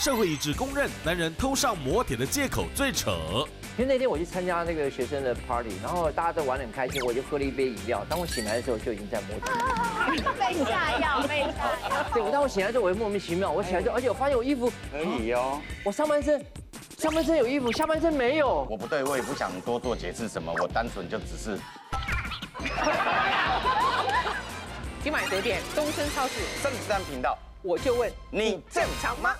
社会一致公认，男人偷上摩铁的借口最扯。因为那天我去参加那个学生的 party，然后大家都玩得很开心，我就喝了一杯饮料。当我醒来的时候，就已经在摩铁。被下药，被下药。对，我当我醒来之后，我就莫名其妙，我醒来之后，而且我发现我衣服，可以哦。我上半身，上半身有衣服，下半身没有。我不对，我也不想多做解释什么，我单纯就只是。今晚九点，东森超市三十三频道，我就问你正常吗？